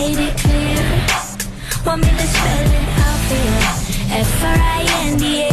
made it clear. Want me to spell it out for you? F-R-I-N-D-A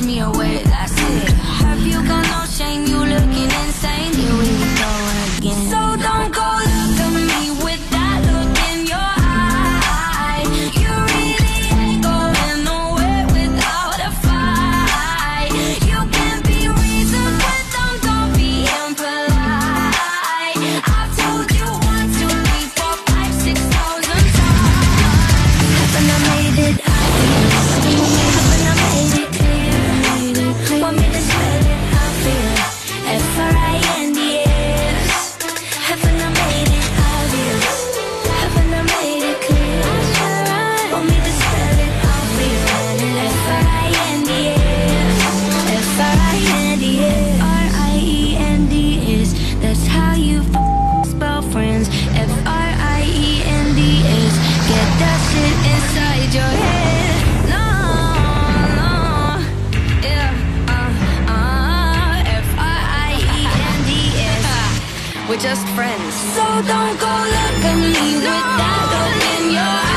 push me away. We're just friends. So don't go look at me no. with that look in your eyes.